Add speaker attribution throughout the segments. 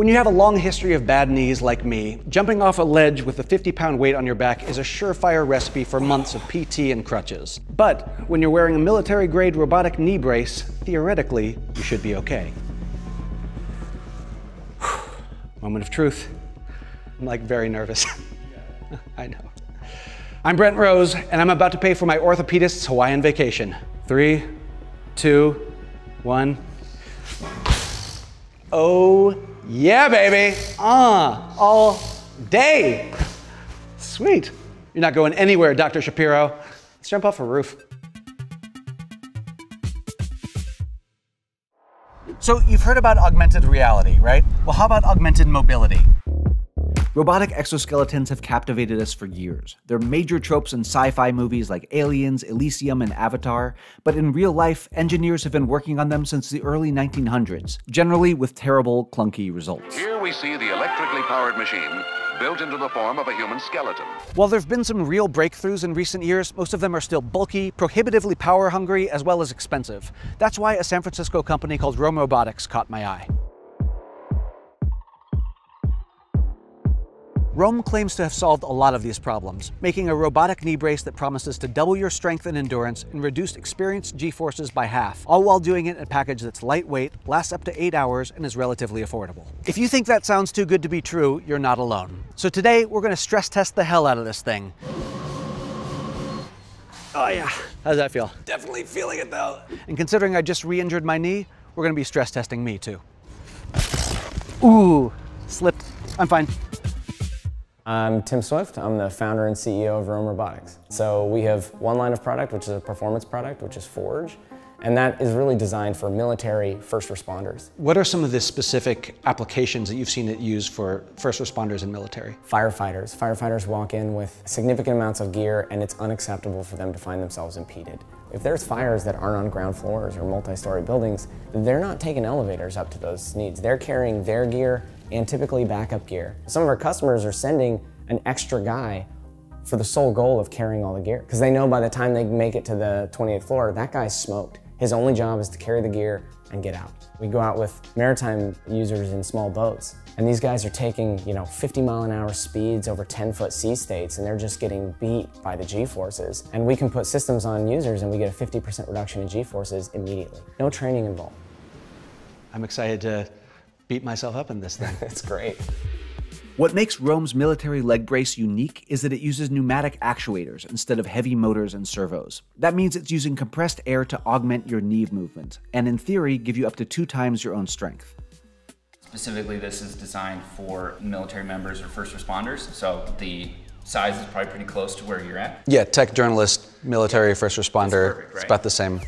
Speaker 1: When you have a long history of bad knees like me, jumping off a ledge with a 50 pound weight on your back is a surefire recipe for months of PT and crutches. But when you're wearing a military grade robotic knee brace, theoretically, you should be okay. Moment of truth. I'm like very nervous. I know. I'm Brent Rose, and I'm about to pay for my orthopedist's Hawaiian vacation. Three, two, one. Oh, yeah, baby. Uh, all day. Sweet. You're not going anywhere, Dr. Shapiro. Let's jump off a roof. So, you've heard about augmented reality, right? Well, how about augmented mobility? Robotic exoskeletons have captivated us for years. They're major tropes in sci fi movies like Aliens, Elysium, and Avatar, but in real life, engineers have been working on them since the early 1900s, generally with terrible, clunky results.
Speaker 2: Here we see the electrically powered machine built into the form of a human skeleton.
Speaker 1: While there have been some real breakthroughs in recent years, most of them are still bulky, prohibitively power hungry, as well as expensive. That's why a San Francisco company called Roam Robotics caught my eye. Roam claims to have solved a lot of these problems, making a robotic knee brace that promises to double your strength and endurance and reduce experienced G-forces by half, all while doing it in a package that's lightweight, lasts up to eight hours, and is relatively affordable. If you think that sounds too good to be true, you're not alone. So today, we're gonna stress test the hell out of this thing. Oh yeah, how does that feel? Definitely feeling it though. And considering I just re-injured my knee, we're gonna be stress testing me too. Ooh, slipped. I'm fine.
Speaker 3: I'm Tim Swift. I'm the founder and CEO of Roam Robotics. So we have one line of product, which is a performance product, which is Forge. And that is really designed for military first responders.
Speaker 1: What are some of the specific applications that you've seen it used for first responders and military?
Speaker 3: Firefighters. Firefighters walk in with significant amounts of gear and it's unacceptable for them to find themselves impeded. If there's fires that aren't on ground floors or multi-story buildings, they're not taking elevators up to those needs. They're carrying their gear and typically backup gear. Some of our customers are sending an extra guy for the sole goal of carrying all the gear because they know by the time they make it to the 28th floor, that guy's smoked. His only job is to carry the gear and get out. We go out with maritime users in small boats, and these guys are taking, you know, 50 mile an hour speeds over 10 foot sea states, and they're just getting beat by the G-forces. And we can put systems on users and we get a 50% reduction in G-forces immediately. No training involved.
Speaker 1: I'm excited to beat myself up in this thing.
Speaker 3: it's great.
Speaker 1: What makes Roam's military leg brace unique is that it uses pneumatic actuators instead of heavy motors and servos. That means it's using compressed air to augment your knee movement, and in theory, give you up to two times your own strength.
Speaker 4: Specifically, this is designed for military members or first responders, so the size is probably pretty close to where you're at.
Speaker 1: Yeah, tech journalist, military, first responder, perfect, right? it's about the same.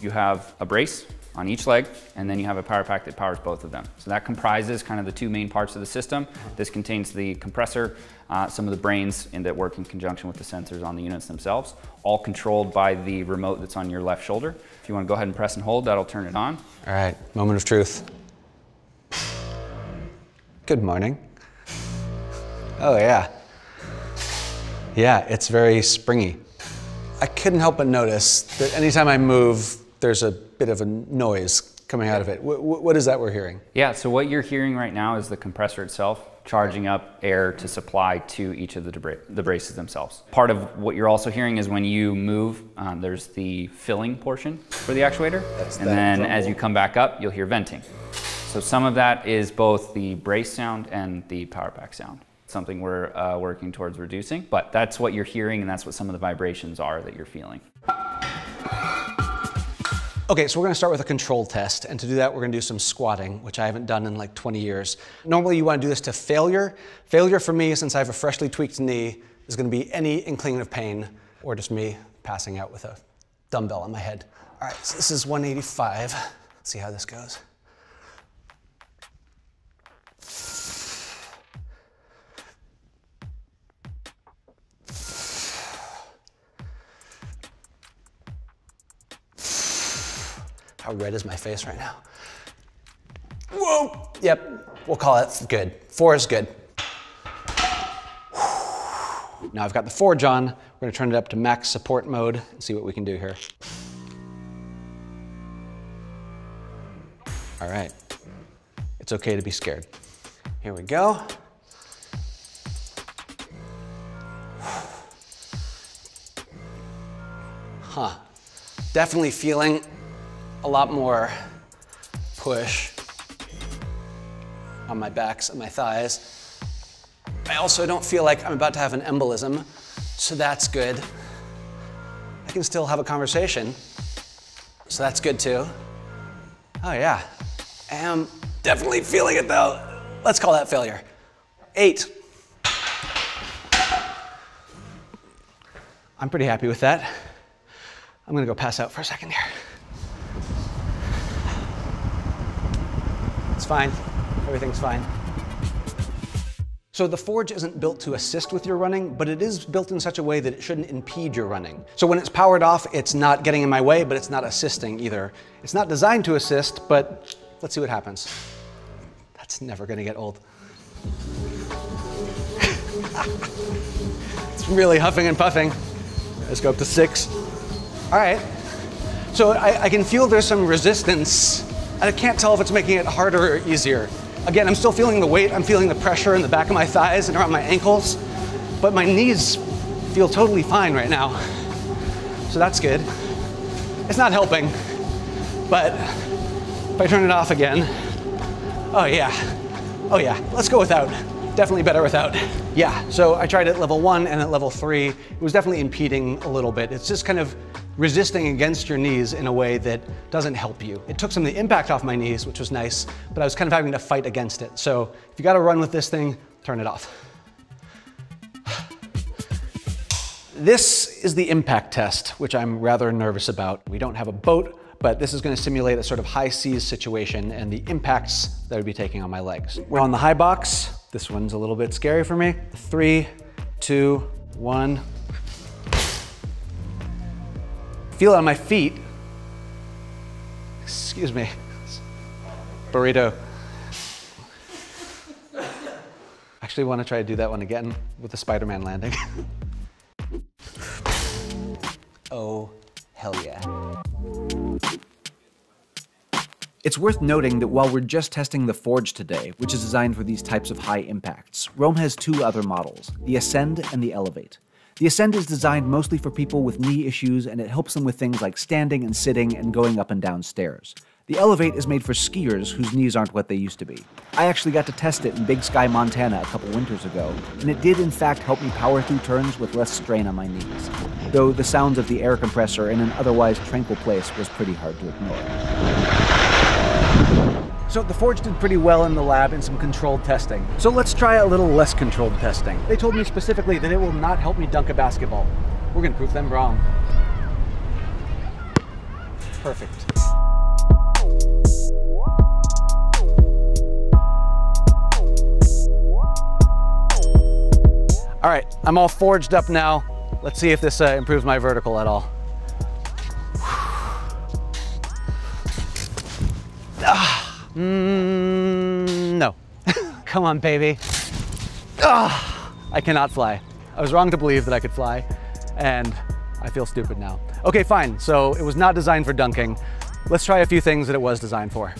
Speaker 4: You have a brace on each leg, and then you have a power pack that powers both of them. So that comprises kind of the two main parts of the system. This contains the compressor, uh, some of the brains in that work in conjunction with the sensors on the units themselves, all controlled by the remote that's on your left shoulder. If you want to go ahead and press and hold, that'll turn it on.
Speaker 1: All right, moment of truth. Good morning. Oh yeah. Yeah, it's very springy. I couldn't help but notice that anytime I move, there's a bit of a noise coming out of it. what, what is that we're hearing?
Speaker 4: Yeah, so what you're hearing right now is the compressor itself charging up air to supply to each of the, debra the braces themselves. Part of what you're also hearing is when you move, um, there's the filling portion for the actuator. That's and then rumble. as you come back up, you'll hear venting. So some of that is both the brace sound and the power pack sound something we're uh, working towards reducing. But that's what you're hearing and that's what some of the vibrations are that you're feeling.
Speaker 1: Okay, so we're gonna start with a control test, and to do that, we're gonna do some squatting, which I haven't done in like 20 years. Normally, you wanna do this to failure. Failure for me, since I have a freshly tweaked knee, is gonna be any inkling of pain, or just me passing out with a dumbbell on my head. All right, so this is 185. Let's see how this goes. How red is my face right now? Whoa! Yep, we'll call it good. Four is good. Now I've got the Forge on. We're gonna turn it up to max support mode and see what we can do here. All right, it's okay to be scared. Here we go. Huh. Definitely feeling a lot more push on my backs and my thighs. I also don't feel like I'm about to have an embolism, so that's good. I can still have a conversation, so that's good too. Oh yeah, I am definitely feeling it though. Let's call that failure. Eight. I'm pretty happy with that. I'm gonna go pass out for a second here. It's fine, everything's fine. So the Forge isn't built to assist with your running, but it is built in such a way that it shouldn't impede your running. So when it's powered off, it's not getting in my way, but it's not assisting either. It's not designed to assist, but let's see what happens. That's never gonna get old. it's really huffing and puffing. Let's go up to six. All right. So I, I, can feel there's some resistance. I can't tell if it's making it harder or easier. Again, I'm still feeling the weight. I'm feeling the pressure in the back of my thighs and around my ankles. But my knees feel totally fine right now. So that's good. It's not helping. But if I turn it off again, oh yeah. Oh yeah, let's go without definitely better without. Yeah, so I tried at level one and at level three. It was definitely impeding a little bit. It's just kind of resisting against your knees in a way that doesn't help you. It took some of the impact off my knees, which was nice, but I was kind of having to fight against it. So if you gotta run with this thing, turn it off. This is the impact test, which I'm rather nervous about. We don't have a boat, but this is gonna simulate a sort of high seas situation and the impacts that would be taking on my legs. We're on the high box. This one's a little bit scary for me. Three, two, one. Feel it on my feet. Excuse me. Burrito. Actually want to try to do that one again with the Spider-Man landing. oh, hell yeah.
Speaker 5: It's worth noting that while we're just testing the Forge today, which is designed for these types of high impacts, Roam has two other models, the Ascend and the Elevate. The Ascend is designed mostly for people with knee issues and it helps them with things like standing and sitting and going up and down stairs. The Elevate is made for skiers whose knees aren't what they used to be. I actually got to test it in Big Sky, Montana a couple winters ago, and it did in fact help me power through turns with less strain on my knees. Though the sounds of the air compressor in an otherwise tranquil place was pretty hard to ignore. So the Forge did pretty well in the lab in some controlled testing. So let's try a little less controlled testing. They told me specifically that it will not help me dunk a basketball. We're gonna prove them wrong. Perfect. All right, I'm all forged up now. Let's see if this uh, improves my vertical at all. Mm, no. Come on, baby. Ah, I cannot fly. I was wrong to believe that I could fly, and I feel stupid now. Okay, fine. So it was not designed for dunking. Let's try a few things that it was designed for.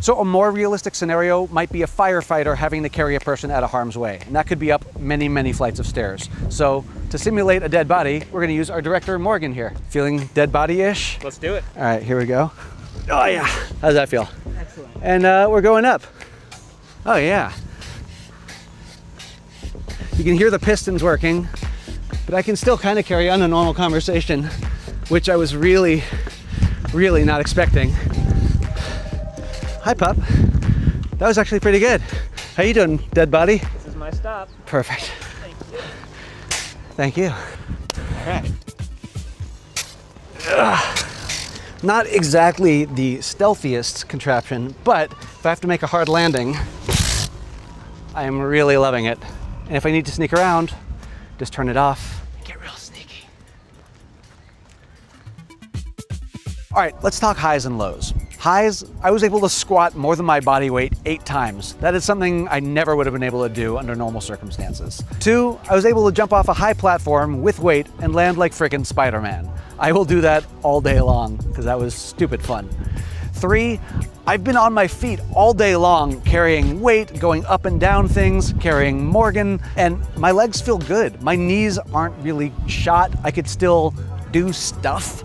Speaker 5: So a more realistic scenario might be a firefighter having to carry a person out of harm's way. And that could be up many, many flights of stairs. So to simulate a dead body, we're gonna use our director, Morgan here. Feeling dead body-ish?
Speaker 6: Let's do it.
Speaker 1: All right, here we go. Oh yeah, how does that feel? Excellent. And uh, we're going up. Oh yeah. You can hear the pistons working, but I can still kind of carry on a normal conversation, which I was really, really not expecting. Hi, pup. That was actually pretty good. How you doing, dead body?
Speaker 6: This is my stop.
Speaker 1: Perfect.
Speaker 6: Thank you.
Speaker 1: Thank you. All right. Ugh. Not exactly the stealthiest contraption, but if I have to make a hard landing, I am really loving it. And if I need to sneak around, just turn it off get real sneaky. All right, let's talk highs and lows. Highs, I was able to squat more than my body weight eight times. That is something I never would have been able to do under normal circumstances. Two, I was able to jump off a high platform with weight and land like frickin' Spider-Man. I will do that all day long because that was stupid fun. three, I've been on my feet all day long carrying weight, going up and down things, carrying Morgan, and my legs feel good. My knees aren't really shot. I could still do stuff.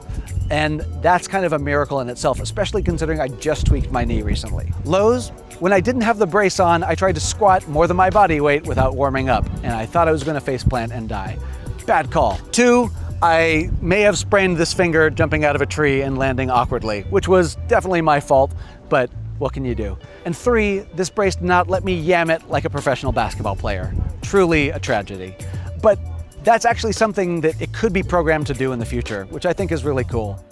Speaker 1: And that's kind of a miracle in itself, especially considering I just tweaked my knee recently. Lows, when I didn't have the brace on, I tried to squat more than my body weight without warming up, and I thought I was gonna faceplant and die. Bad call. Two, I may have sprained this finger jumping out of a tree and landing awkwardly, which was definitely my fault, but what can you do? And three, this brace did not let me yam it like a professional basketball player. Truly a tragedy. But that's actually something that it could be programmed to do in the future, which I think is really cool.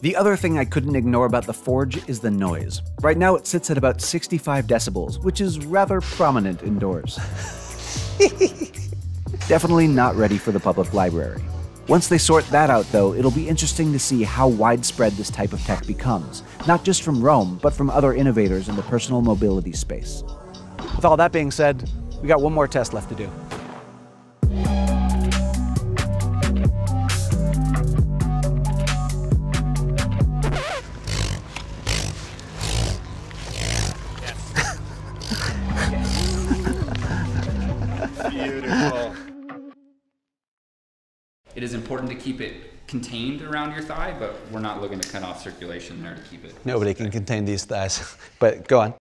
Speaker 5: The other thing I couldn't ignore about the Forge is the noise. Right now it sits at about 65 decibels, which is rather prominent indoors. Definitely not ready for the public library. Once they sort that out, though, it'll be interesting to see how widespread this type of tech becomes, not just from Roam, but from other innovators in the personal mobility space.
Speaker 1: With all that being said, we got one more test left to do.
Speaker 4: Important to keep it contained around your thigh, but we're not looking to cut off circulation there to keep it.
Speaker 1: Nobody can contain these thighs, but go on.